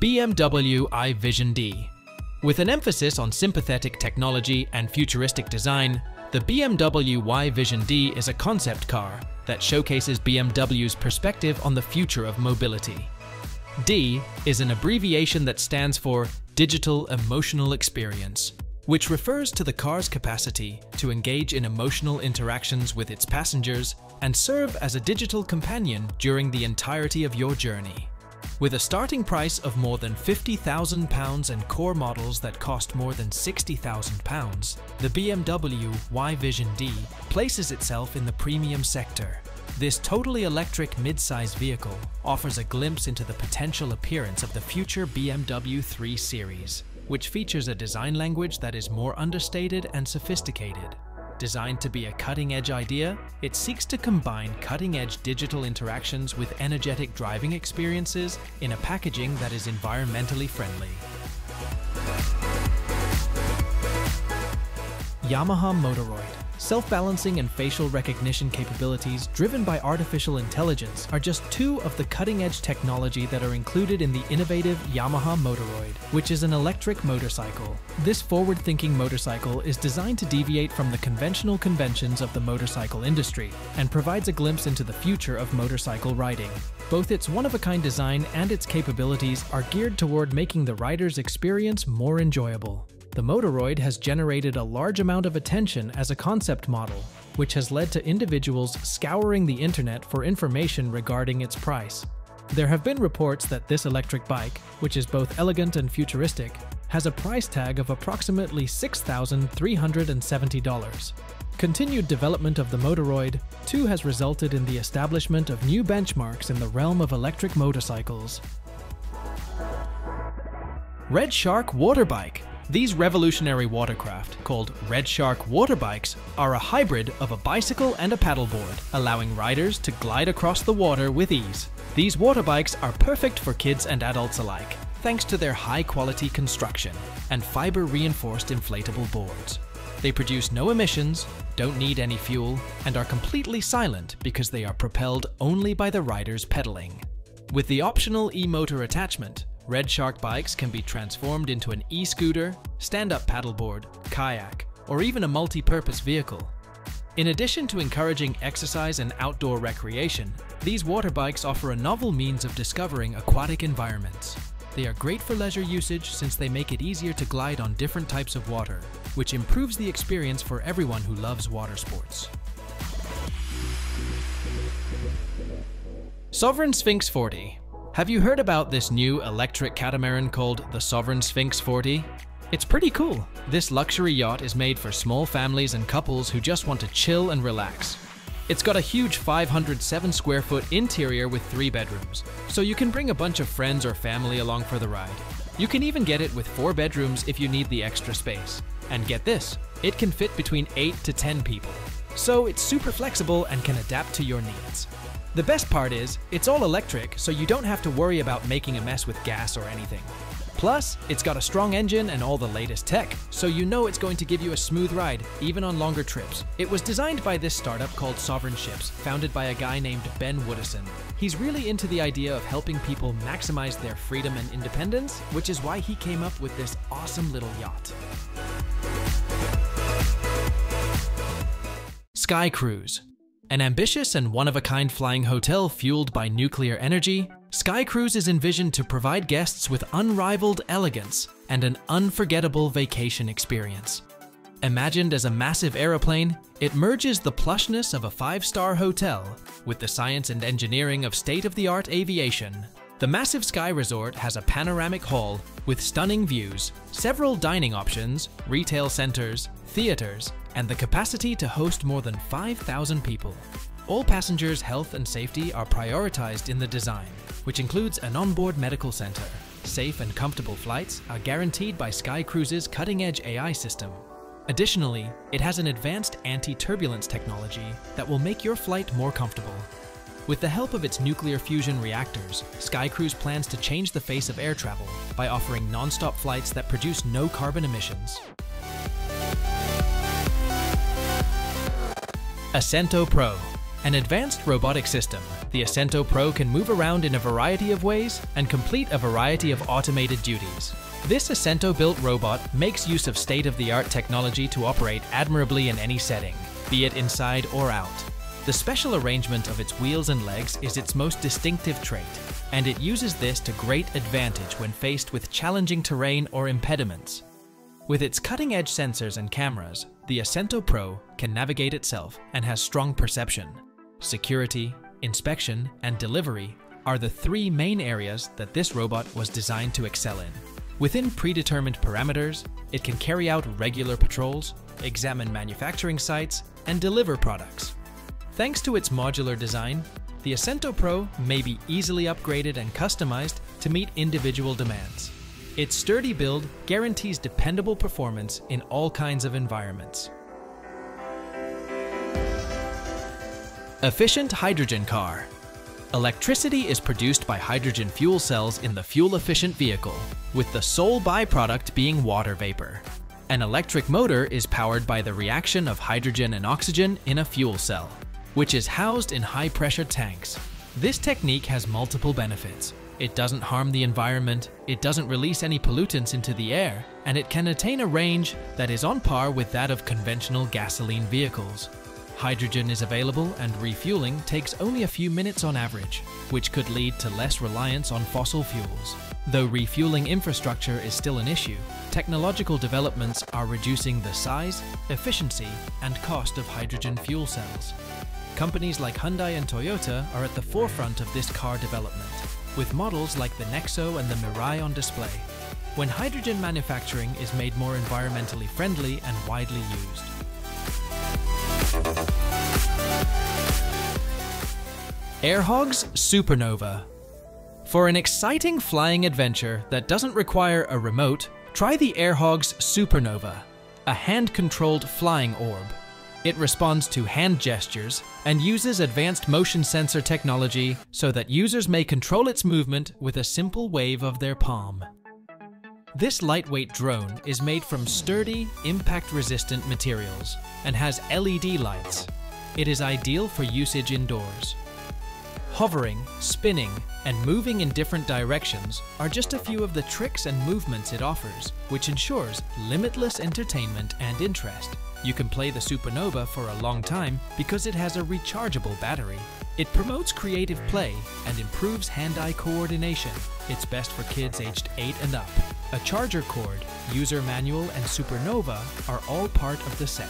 BMW i Vision Dee. With an emphasis on sympathetic technology and futuristic design, the BMW i Vision Dee is a concept car that showcases BMW's perspective on the future of mobility. D is an abbreviation that stands for Digital Emotional Experience, which refers to the car's capacity to engage in emotional interactions with its passengers and serve as a digital companion during the entirety of your journey. With a starting price of more than £50,000 and core models that cost more than £60,000, the BMW i Vision Dee places itself in the premium sector. This totally electric midsize vehicle offers a glimpse into the potential appearance of the future BMW 3 Series, which features a design language that is more understated and sophisticated. Designed to be a cutting-edge idea, it seeks to combine cutting-edge digital interactions with energetic driving experiences in a packaging that is environmentally friendly. Yamaha Motoroid Self-balancing and facial recognition capabilities driven by artificial intelligence are just two of the cutting-edge technology that are included in the innovative Yamaha Motoroid, which is an electric motorcycle. This forward-thinking motorcycle is designed to deviate from the conventional conventions of the motorcycle industry and provides a glimpse into the future of motorcycle riding. Both its one-of-a-kind design and its capabilities are geared toward making the rider's experience more enjoyable. The Motoroid has generated a large amount of attention as a concept model, which has led to individuals scouring the internet for information regarding its price. There have been reports that this electric bike, which is both elegant and futuristic, has a price tag of approximately $6,370. Continued development of the Motoroid, too has resulted in the establishment of new benchmarks in the realm of electric motorcycles. Red Shark Water Bike these revolutionary watercraft, called Red Shark water bikes, are a hybrid of a bicycle and a paddleboard, allowing riders to glide across the water with ease. These water bikes are perfect for kids and adults alike, thanks to their high-quality construction and fiber-reinforced inflatable boards. They produce no emissions, don't need any fuel, and are completely silent because they are propelled only by the rider's pedaling. With the optional e-motor attachment, Red Shark bikes can be transformed into an e-scooter, stand-up paddleboard, kayak, or even a multi-purpose vehicle. In addition to encouraging exercise and outdoor recreation, these water bikes offer a novel means of discovering aquatic environments. They are great for leisure usage since they make it easier to glide on different types of water, which improves the experience for everyone who loves water sports. Sovereign Sphinx 40 have you heard about this new electric catamaran called the Sovereign Sphinx 40? It's pretty cool. This luxury yacht is made for small families and couples who just want to chill and relax. It's got a huge 507 square foot interior with three bedrooms, so you can bring a bunch of friends or family along for the ride. You can even get it with four bedrooms if you need the extra space. And get this, it can fit between 8 to 10 people. So it's super flexible and can adapt to your needs. The best part is, it's all electric, so you don't have to worry about making a mess with gas or anything. Plus, it's got a strong engine and all the latest tech, so you know it's going to give you a smooth ride, even on longer trips. It was designed by this startup called Sovereign Ships, founded by a guy named Ben Woodison. He's really into the idea of helping people maximize their freedom and independence, which is why he came up with this awesome little yacht. Sky Cruise an ambitious and one-of-a-kind flying hotel fueled by nuclear energy, Sky Cruise is envisioned to provide guests with unrivaled elegance and an unforgettable vacation experience. Imagined as a massive aeroplane, it merges the plushness of a five-star hotel with the science and engineering of state-of-the-art aviation. The massive Sky Resort has a panoramic hall with stunning views, several dining options, retail centers, theaters, and the capacity to host more than 5,000 people. All passengers' health and safety are prioritized in the design, which includes an onboard medical center. Safe and comfortable flights are guaranteed by Sky Cruise's cutting-edge AI system. Additionally, it has an advanced anti-turbulence technology that will make your flight more comfortable. With the help of its nuclear fusion reactors, Sky Cruise plans to change the face of air travel by offering non-stop flights that produce no carbon emissions. Ascento Pro, an advanced robotic system The Ascento Pro can move around in a variety of ways and complete a variety of automated duties. This Ascento-built robot makes use of state-of-the-art technology to operate admirably in any setting, be it inside or out. The special arrangement of its wheels and legs is its most distinctive trait, and it uses this to great advantage when faced with challenging terrain or impediments. With its cutting-edge sensors and cameras, the Ascento Pro can navigate itself and has strong perception. Security, inspection, and delivery are the three main areas that this robot was designed to excel in. Within predetermined parameters, it can carry out regular patrols, examine manufacturing sites, and deliver products. Thanks to its modular design, the Ascento Pro may be easily upgraded and customized to meet individual demands. Its sturdy build guarantees dependable performance in all kinds of environments. Efficient hydrogen car. Electricity is produced by hydrogen fuel cells in the fuel-efficient vehicle, with the sole byproduct being water vapor. An electric motor is powered by the reaction of hydrogen and oxygen in a fuel cell, which is housed in high-pressure tanks. This technique has multiple benefits. It doesn't harm the environment, it doesn't release any pollutants into the air, and it can attain a range that is on par with that of conventional gasoline vehicles. Hydrogen is available and refueling takes only a few minutes on average, which could lead to less reliance on fossil fuels. Though refueling infrastructure is still an issue, technological developments are reducing the size, efficiency, and cost of hydrogen fuel cells. Companies like Hyundai and Toyota are at the forefront of this car development, with models like the Nexo and the Mirai on display. When hydrogen manufacturing is made more environmentally friendly and widely used. Air Hogs Supernova. For an exciting flying adventure that doesn't require a remote, try the Air Hogs Supernova, a hand-controlled flying orb. It responds to hand gestures and uses advanced motion sensor technology so that users may control its movement with a simple wave of their palm. This lightweight drone is made from sturdy, impact-resistant materials and has LED lights. It is ideal for usage indoors. Hovering, spinning, and moving in different directions are just a few of the tricks and movements it offers, which ensures limitless entertainment and interest. You can play the Supernova for a long time because it has a rechargeable battery. It promotes creative play and improves hand-eye coordination. It's best for kids aged 8 and up. A charger cord, user manual, and Supernova are all part of the set.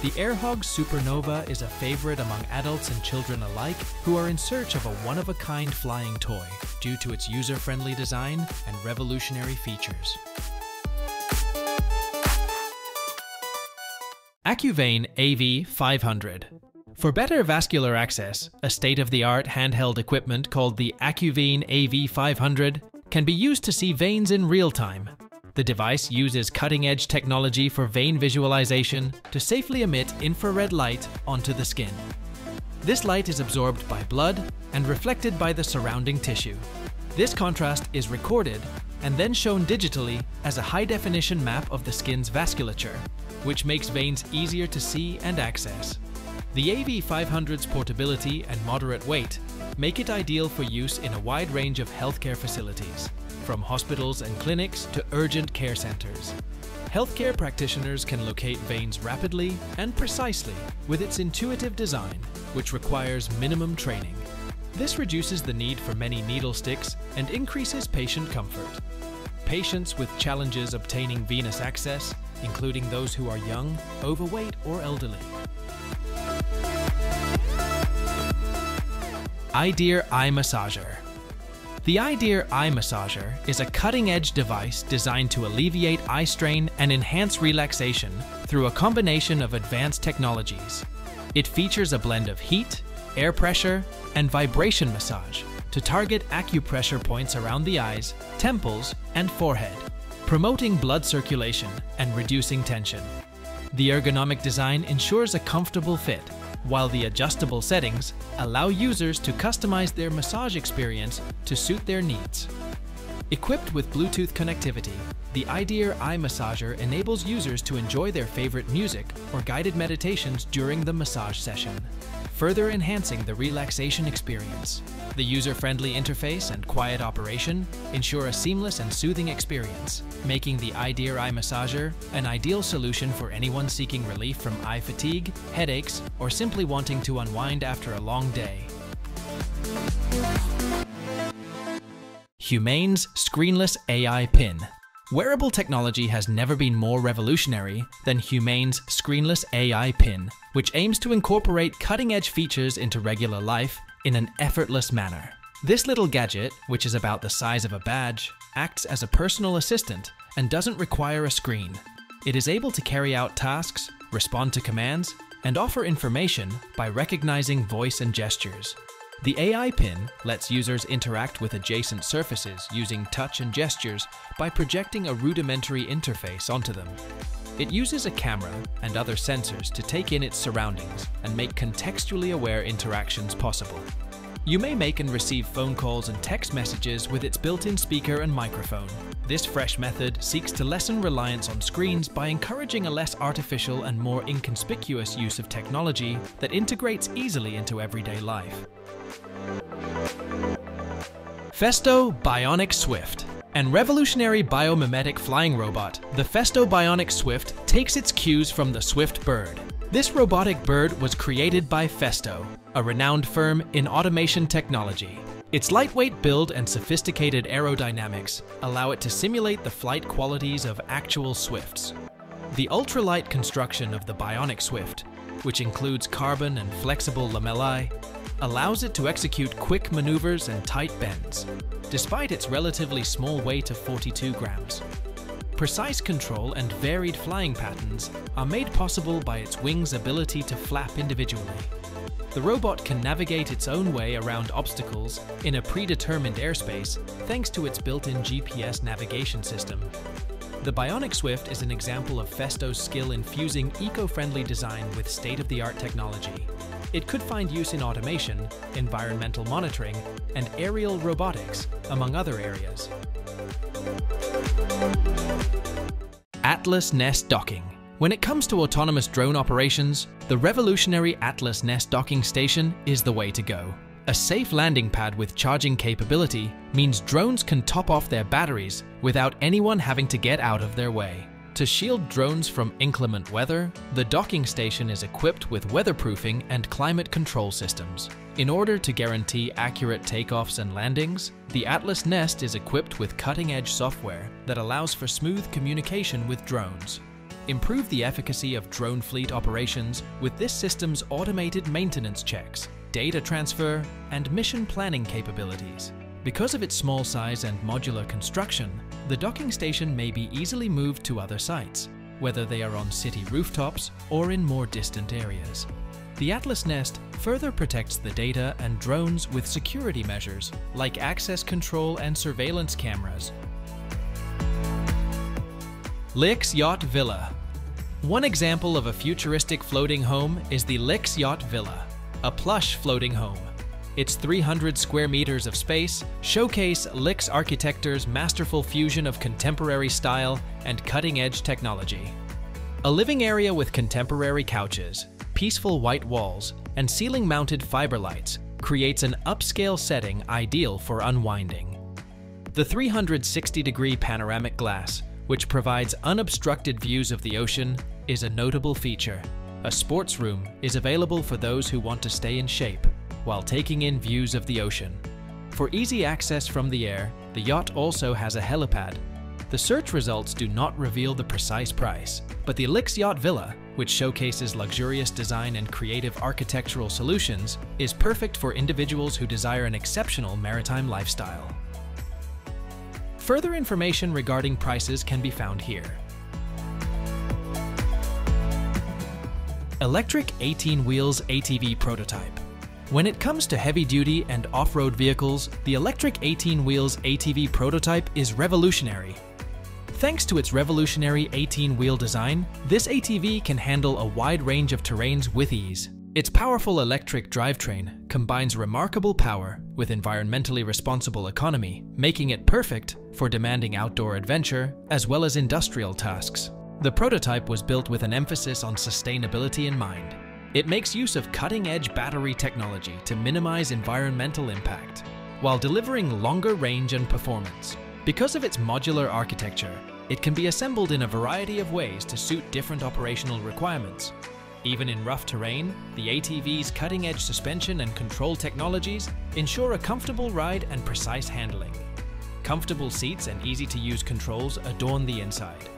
The Air Hog Supernova is a favorite among adults and children alike who are in search of a one-of-a-kind flying toy due to its user-friendly design and revolutionary features. AccuVein AV500 For better vascular access, a state-of-the-art handheld equipment called the AccuVein AV500 can be used to see veins in real time the device uses cutting-edge technology for vein visualization to safely emit infrared light onto the skin. This light is absorbed by blood and reflected by the surrounding tissue. This contrast is recorded and then shown digitally as a high-definition map of the skin's vasculature, which makes veins easier to see and access. The AV500's portability and moderate weight make it ideal for use in a wide range of healthcare facilities from hospitals and clinics to urgent care centers. Healthcare practitioners can locate veins rapidly and precisely with its intuitive design, which requires minimum training. This reduces the need for many needle sticks and increases patient comfort. Patients with challenges obtaining venous access, including those who are young, overweight, or elderly. EyeDear Eye Massager the EyeDear Eye Massager is a cutting-edge device designed to alleviate eye strain and enhance relaxation through a combination of advanced technologies. It features a blend of heat, air pressure, and vibration massage to target acupressure points around the eyes, temples, and forehead, promoting blood circulation and reducing tension. The ergonomic design ensures a comfortable fit while the adjustable settings allow users to customize their massage experience to suit their needs. Equipped with Bluetooth connectivity, the EyeDear Eye Massager enables users to enjoy their favorite music or guided meditations during the massage session. Further enhancing the relaxation experience. The user-friendly interface and quiet operation ensure a seamless and soothing experience, making the EyeDear Eye Massager an ideal solution for anyone seeking relief from eye fatigue, headaches, or simply wanting to unwind after a long day. Humane's Screenless AI Pin Wearable technology has never been more revolutionary than Humane's Screenless AI Pin, which aims to incorporate cutting-edge features into regular life in an effortless manner. This little gadget, which is about the size of a badge, acts as a personal assistant and doesn't require a screen. It is able to carry out tasks, respond to commands, and offer information by recognizing voice and gestures. The AI pin lets users interact with adjacent surfaces using touch and gestures by projecting a rudimentary interface onto them. It uses a camera and other sensors to take in its surroundings and make contextually aware interactions possible. You may make and receive phone calls and text messages with its built-in speaker and microphone. This fresh method seeks to lessen reliance on screens by encouraging a less artificial and more inconspicuous use of technology that integrates easily into everyday life. Festo Bionic Swift and revolutionary biomimetic flying robot, the Festo Bionic Swift takes its cues from the Swift bird. This robotic bird was created by Festo, a renowned firm in automation technology. Its lightweight build and sophisticated aerodynamics allow it to simulate the flight qualities of actual Swifts. The ultralight construction of the Bionic Swift, which includes carbon and flexible lamellae, allows it to execute quick maneuvers and tight bends, despite its relatively small weight of 42 grams. Precise control and varied flying patterns are made possible by its wings' ability to flap individually. The robot can navigate its own way around obstacles in a predetermined airspace thanks to its built-in GPS navigation system. The Bionic Swift is an example of Festo's skill in fusing eco-friendly design with state-of-the-art technology. It could find use in automation, environmental monitoring, and aerial robotics, among other areas. Atlas Nest Docking When it comes to autonomous drone operations, the revolutionary Atlas Nest Docking Station is the way to go. A safe landing pad with charging capability means drones can top off their batteries without anyone having to get out of their way. To shield drones from inclement weather, the docking station is equipped with weatherproofing and climate control systems. In order to guarantee accurate takeoffs and landings, the Atlas Nest is equipped with cutting-edge software that allows for smooth communication with drones. Improve the efficacy of drone fleet operations with this system's automated maintenance checks, data transfer, and mission planning capabilities. Because of its small size and modular construction, the docking station may be easily moved to other sites, whether they are on city rooftops or in more distant areas. The Atlas Nest further protects the data and drones with security measures like access control and surveillance cameras. LYX Yacht Villa One example of a futuristic floating home is the LYX Yacht Villa, a plush floating home. Its 300 square meters of space showcase LYX Architecture's masterful fusion of contemporary style and cutting-edge technology. A living area with contemporary couches, peaceful white walls, and ceiling-mounted fiber lights creates an upscale setting ideal for unwinding. The 360-degree panoramic glass, which provides unobstructed views of the ocean, is a notable feature. A sports room is available for those who want to stay in shape while taking in views of the ocean. For easy access from the air, the yacht also has a helipad. The search results do not reveal the precise price, but the Elix Yacht Villa, which showcases luxurious design and creative architectural solutions, is perfect for individuals who desire an exceptional maritime lifestyle. Further information regarding prices can be found here. Electric 18 Wheels ATV Prototype when it comes to heavy-duty and off-road vehicles, the electric 18 wheels ATV prototype is revolutionary. Thanks to its revolutionary 18-wheel design, this ATV can handle a wide range of terrains with ease. Its powerful electric drivetrain combines remarkable power with environmentally responsible economy, making it perfect for demanding outdoor adventure as well as industrial tasks. The prototype was built with an emphasis on sustainability in mind, It makes use of cutting-edge battery technology to minimize environmental impact, while delivering longer range and performance. Because of its modular architecture, it can be assembled in a variety of ways to suit different operational requirements. Even in rough terrain, the ATV's cutting-edge suspension and control technologies ensure a comfortable ride and precise handling. Comfortable seats and easy-to-use controls adorn the inside,